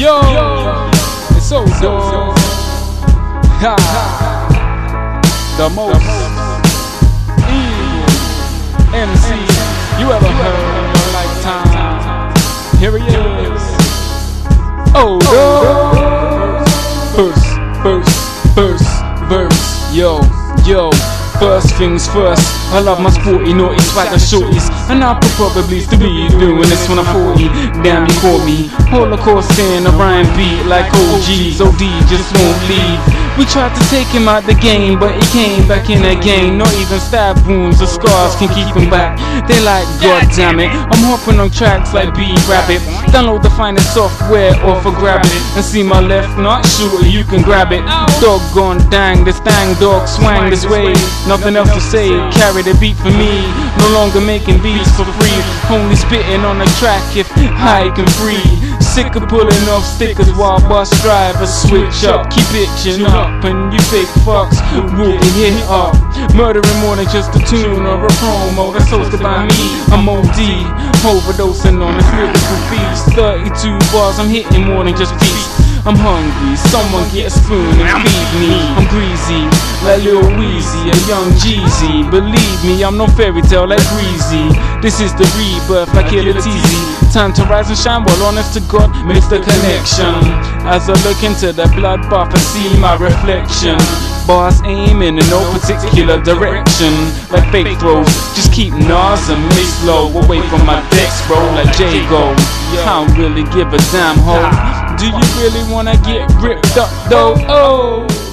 Yo, it's so dope. Ha, the most evil MC you ever heard in your lifetime. Here he is. Oh, no. First, first, first verse. Yo, yo. First things first, I love my sporty, naughty, swagger shorties. And I could probably still be doing this when I'm 40 Damn, you caught me. Holocaust in a rhyme beat like OGs OD just won't leave We tried to take him out the game, but he came back in again Not even stab wounds or scars can keep him back. They like, god damn it. I'm hopping on tracks like B Rabbit. Download the finest software or for grab it And see my left not shooter, you can grab it. Doggone dang, this dang dog swang this way. Nothing else to say, carry the beat for me. No longer making beats for free, only spitting on the track if I can free. Sick of pulling off stickers while bus drivers switch up. Keep itching up, and you fake fucks will be hit up. Murdering more than just a tune or a promo that's hosted by me. I'm OD, overdosing on this lyrical beats. 32 bars, I'm hitting more than just beats. I'm hungry, someone get a spoon and feed me. I'm greasy, like Lil Weezy, a young Jeezy. Believe me, I'm no fairy tale like Greasy. This is the rebirth like Illateez. Time to rise and shine while honest to God, makes the connection. As I look into the bloodbath I see my reflection. Bars aiming in no particular direction, like fake throws. Just keep Nas and Miss Low away from my decks, bro, like Jago. I don't really give a damn, ho. Really wanna get ripped up though? Oh.